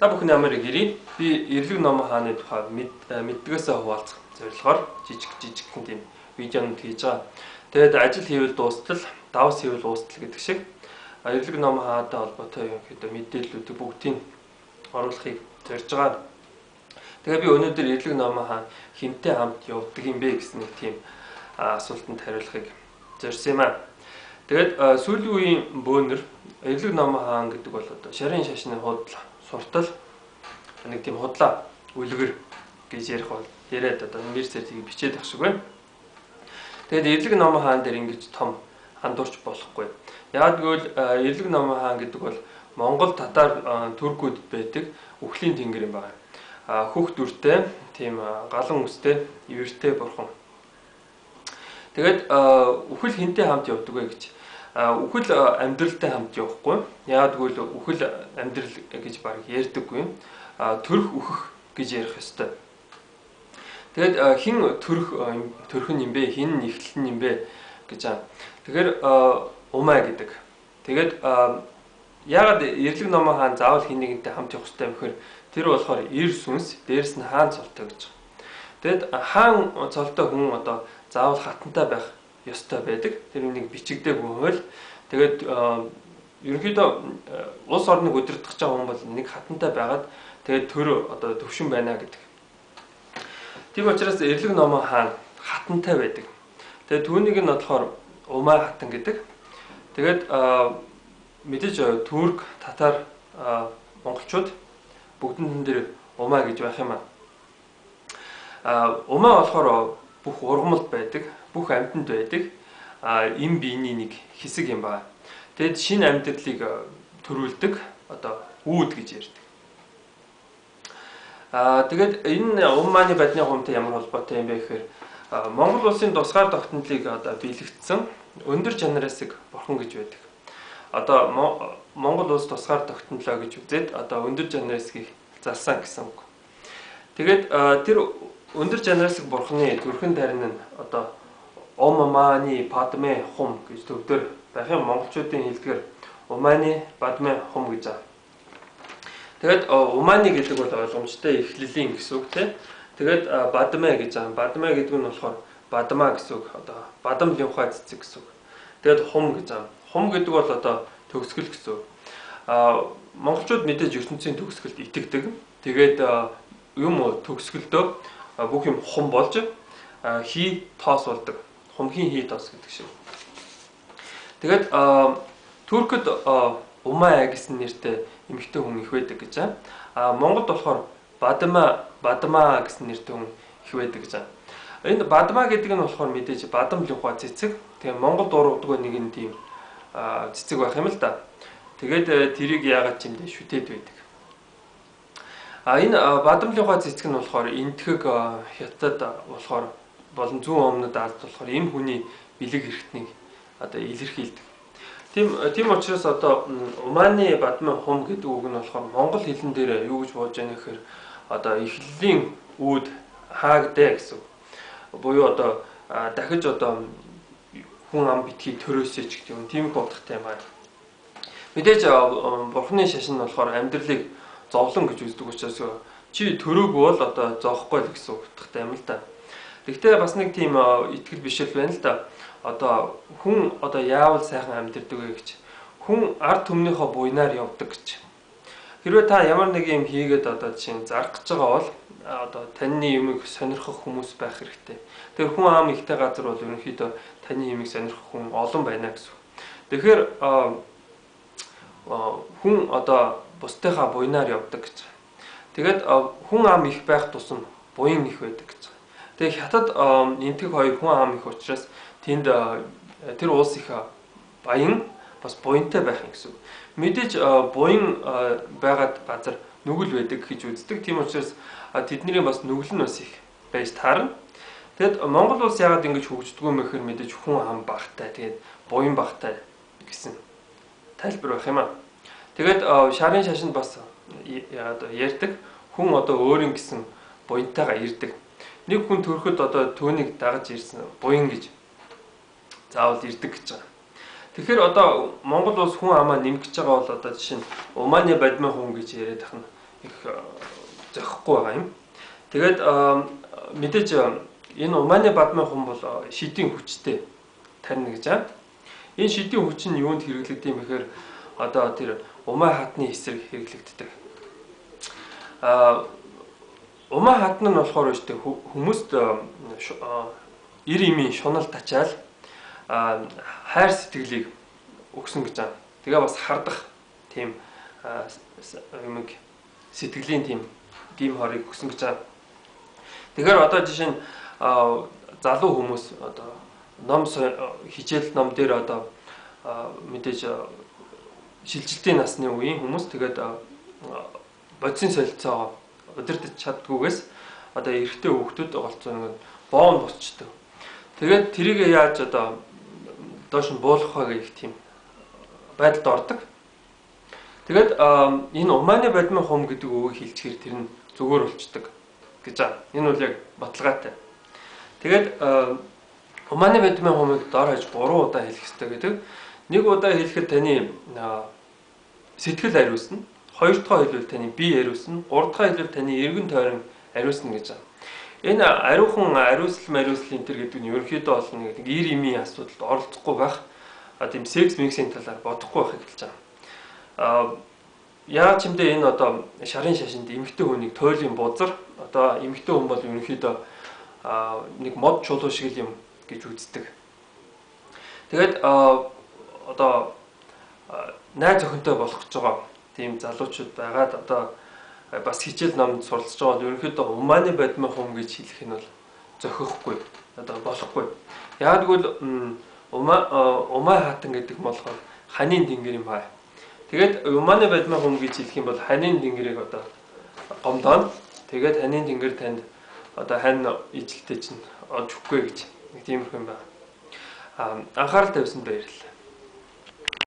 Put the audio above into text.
Та бүхний амарыг ирээ. Би Ирлэг ном хааны тухай мэддгээсээ хуваалцах зорилгоор жижиг жижигхэн тийм видеонууд хийж байгаа. Тэгээд ажил хийвэл дуустал, давс хийвэл уустал гэдэг шиг Ирлэг ном хаатай холбоотой ерөнхийдөө мэдээллүүдийг бүгдийг оруулахыг зорж байгаа. Тэгээ би өнөөдөр Ирлэг ном хаа хинтээ хамт явдаг юм бэ гэсэн нэг тийм асуултанд хариулахыг зорьсон юм аа. Тэгээд сүүлийн үеийн бөөнөр Эрлэг ном хаан гэдэг бол одоо шарын шашны худал суртал нэг тийм худлаа үлгэр гэж ярих бол яриад одоо нэр зэргийг бичээд ах шиг байна. Тэгээд Эрлэг ном хаан дээр ингэж том андуурч болохгүй. Яг гэвэл Эрлэг ном хаан гэдэг бол Монгол татар туркууд байдаг үхлийн тэнгэр юм байна. Хөх дүртэй, тийм галан үстэй, ивэртэй бурхан. Тэгээд үхэл хинтээ хамт явдаг вэ гэж үхэл амьдралтай хамт явахгүй. Яагад гэвэл үхэл амьдрал гэж баг ярьдаггүй. Төрөх үхэх гэж ярих ёстой. Тэгэд хин төрөх төрөх нь юм бэ? Хин нэхлэл нь юм бэ гэж аа. Тэгэхээр умаа гэдэг. Тэгээд яагаад эрлэг номоо хаан заавал хин нэгэнтэй хамт явах хэрэгтэй юм бэхээр тэр болохоор эр сүнс, дээрэс нь хаан цолтой гэж. Тэгэд хаан цолтой хүн одоо заавал хатантай байх ёстой байдаг. Тэр үнийг бичигдээгүй хөл. Тэгээд ерөнхийдөө улс орныг удирдах гэж байгаа хүн бол нэг хатантай байгаад тэгээд төр одоо төвшин байна гэдэг. Тийм учраас эрлэг номоо хаан хатантай байдаг. Тэгээд түүнийг нь болохоор умаа хатан гэдэг. Тэгээд мэдээж турк, татар, монголчууд бүгдэн дээр умаа гэж байх юм аа. Умаа болохоор бүх ургамалд байдаг бүх амьтанд байдаг им биений нэг хэсэг юм байна. Тэгэд шинэ амьтдлыг төрүүлдэг одоо үүд гэж ярьдаг. А тэгээд энэ умманы бадны хумтай ямар холбоотой юм бэ гэхээр Монгол улсын тусгаар тогтнолыг одоо биелэгдсэн өндөр чанараас бурхан гэж байдаг. Одоо Монгол улс тусгаар тогтнолоо гэж үзээд одоо өндөр чанараас залсан гэсэн үг. Тэгээд тэр өндөр чанараас бурханы төрхөн тарин нь одоо Омаманы Падме хум гэж төвдөр дахин монголчуудын хэлдгээр Уманы Падме хум гэж байгаа. Тэгээд Уманы гэдэг бол ойлгомжтой эхлэлийн гэсэн үг тийм. Тэгээд Бадме гэж байгаа. Бадме гэдэг нь болохоор Бадма гэсэн үг. Одоо Бадам лимфа цэцэг гэсэн үг. Тэгээд хум гэж байгаа. Хум гэдэг бол одоо төгсгөл гэсэн үг. А монголчууд мэдээж ертөнцийн төгсгөлд итгэдэг. Тэгээд юм төгсгөлдөө бүх юм хум болж хий тоос болдог хумхийн хий тос гэдэг шиг. Тэгээд Туркд Умаа гэсэн нэртэй эмэгтэй хүн их байдаг гэж байна. А Монголд болохоор Бадма Бадма гэсэн нэртэй хүн их байдаг гэж байна. Энэ Бадма гэдэг нь болохоор мэдээж Бадам лухаа цэцэг. Тэгээ Монголд ургадаг нэг нь тийм цэцэг байх юм л да. Тэгээд тэрийг яагаад ч юм дэ шүтээд байдаг. А энэ Бадам лухаа цэцэг нь болохоор энтхэг хятад болохоор болон зүүн өмнөд Азад болохоор энэ хүний бэлэг хэрэгтнийг одоо илэрхийлдэг. Тийм тийм учраас одоо Уманы Бадмын хум гэдэг үг нь болохоор монгол хэлэн дээр юу гэж бууж байгаа нөхөр одоо эхлэлийн үүд хаагдэ гэсэн. Буюу одоо дахиж одоо хүн ам битгий төрөөсэй ч гэдэг юм. Тийм их бодохтой юм байна. Мэдээж бурхны шашин нь болохоор амьдралыг зовлон гэж үздэг учраас чи төрөөгүй бол одоо зоохгүй л гэсэн утгатай юм л да. Гэхдээ бас нэг тийм итгэл бишэл байна л да. Одоо хүн одоо яавал сайхан амьдэрдэг вэ гэж. Хүн ард түмнийхөө буйнаар явдаг гэж. Хэрвээ та ямар нэг юм хийгээд одоо жишээ зарах гэж байгаа бол одоо таны юмыг сонирхох хүмүүс байх хэрэгтэй. Тэр хүн ам ихтэй газар бол ерөнхийдөө таны юмыг сонирхох хүн олон байна гэсэн. Тэгэхээр хүн одоо бусдынхаа буйнаар явдаг гэж. Тэгээд хүн ам их байх тусам буян их байдаг гэж. Тэгээ хятад энтэг хоёр хүн ам их учраас тэнд тэр улс их баян бас буянтай байх юм гэсэн. Мэдээж буян байгаад газар нүгэл байдаг гэж үздэг. Тийм учраас тэдний бас нүгэл нь бас их байж таарна. Тэгэд Монгол улс яагаад ингэж бэ гэхээр мэдээж хүн ам багтай. Тэгээд буян багтай гэсэн тайлбар байх юм аа. Тэгээд шарын шашинд бас яагаад ярьдаг хүн одоо өөрийн гэсэн буянтайгаа ирдэг нэг хүн төрөхөд одоо түүнийг дагаж ирсэн буян гэж заавал ирдэг гэж байгаа. Тэгэхээр одоо Монгол улс хүн амаа нэмгэж байгаа бол одоо жишээ нь Уманы бадмын хүн гэж яриад ахна их зохихгүй байгаа юм. Тэгээд мэдээж энэ Уманы бадмын хүн бол шидийн хүчтэй тарина гэж байна. Энэ шидийн хүч нь юунд хэрэглэгдэв юм бэхээр одоо тэр Умаа хатны эсрэг хэрэглэгддэг. А Умаа хатна нь болохоор өштэй хүмүүст ир имийн шунал тачаал хайр сэтгэлийг өгсөн гэж байна. Тэгээ бас хардах тийм юм сэтгэлийн тийм дим хорыг өгсөн гэж байна. Тэгэхээр одоо жишээ нь залуу хүмүүс одоо ном хичээл ном дээр одоо мэдээж шилжилтийн насны үеийн хүмүүс тэгээд бодисын солилцоо удирдах чаддгүйгээс одоо эрэгтэй хүүхдүүд голцоо нэг боон босчдөг. Тэгээд тэрийг яаж одоо доош нь буулгах вэ гэх тийм байдалд ордог. Тэгээд энэ Уманы бадмын хум гэдэг үгийг хэлчихээр тэр нь зүгээр болчдөг гэж байна. Энэ бол яг баталгаатай. Тэгээд Уманы бадмын хумыг дор хаяж 3 удаа хэлэх хэрэгтэй гэдэг. Нэг удаа хэлэхэд таны сэтгэл ариусна. Хоёр дахь хэлбэл таны бие ариусна. Гурав дахь хэлбэл таны эргэн тойрон ариусна гэж байна. Энэ ариухан ариуслал мариуслал энэ төр гэдэг нь ерөнхийдөө бол нэг ир имийн асуудалд оролцохгүй байх тийм секс миксийн талаар бодохгүй байхыг хэлж байгаа. Аа яа ч юм дэ энэ одоо шарын шашинд эмэгтэй хүнийг туйлын бузар одоо эмэгтэй хүн бол ерөнхийдөө нэг мод чулуу шиг юм гэж үздэг. Тэгээд одоо найз охинтой болох гэж байгаа тийм залуучууд байгаад одоо бас хичээл номд суралцж байгаа бол ерөнхийдөө умааны бадмын хум гэж хэлэх нь бол зохиохгүй одоо болохгүй. Яг тэгвэл умаа умаа хатан гэдэг нь болохоор ханийн тэнгэр юм бай. Тэгээд умааны бадмын хум гэж хэлэх юм бол ханийн тэнгэрийг одоо гомдоно. Тэгээд ханийн тэнгэр танд одоо хань ижилтэй чинь олж өгөхгүй гэж нэг тиймэрхүү юм байна. Аа анхаарал тавьсан баярлалаа.